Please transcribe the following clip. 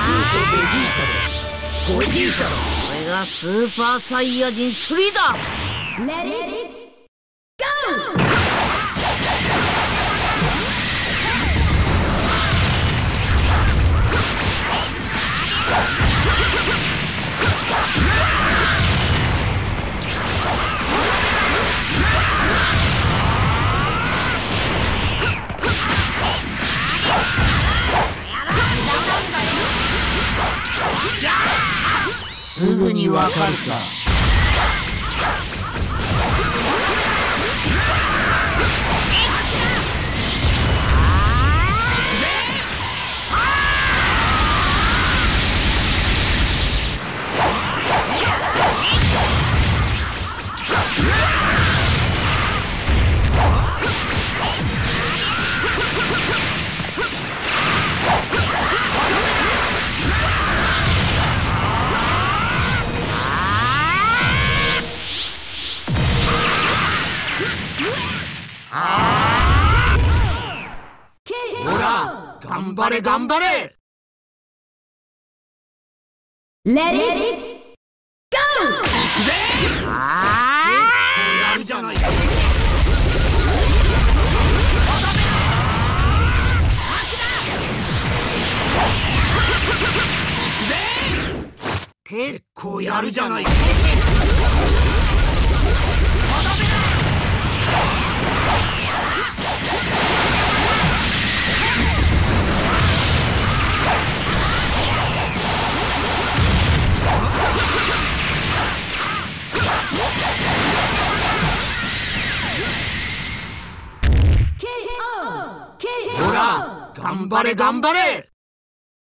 ゴジータだゴジータだこれがスーパーサイヤ人3だ Let it go! すぐにわかるさ。頑張れ頑張れ。Let it go! やるじゃないか。結構やるじゃないか頑張れ頑張れ。